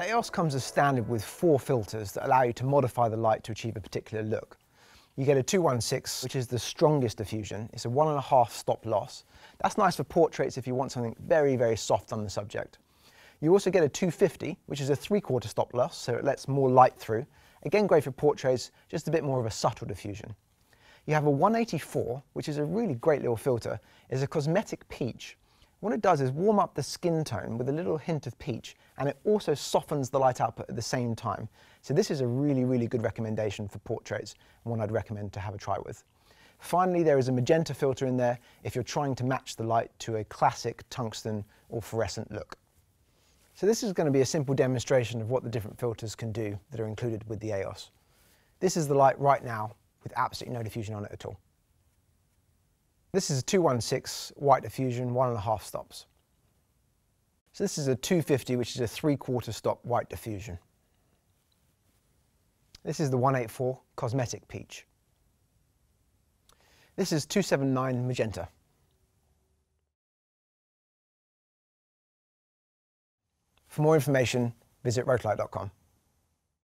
The AEOS comes as standard with four filters that allow you to modify the light to achieve a particular look. You get a 216, which is the strongest diffusion. It's a one and a half stop loss. That's nice for portraits if you want something very, very soft on the subject. You also get a 250, which is a three quarter stop loss, so it lets more light through. Again, great for portraits, just a bit more of a subtle diffusion. You have a 184, which is a really great little filter. It's a cosmetic peach. What it does is warm up the skin tone with a little hint of peach, and it also softens the light output at the same time. So this is a really, really good recommendation for portraits, and one I'd recommend to have a try with. Finally, there is a magenta filter in there if you're trying to match the light to a classic tungsten or fluorescent look. So this is going to be a simple demonstration of what the different filters can do that are included with the AEOS. This is the light right now with absolutely no diffusion on it at all. This is a 216 white diffusion, one and a half stops. So this is a 250, which is a three quarter stop white diffusion. This is the 184 Cosmetic Peach. This is 279 Magenta. For more information, visit rotolight.com.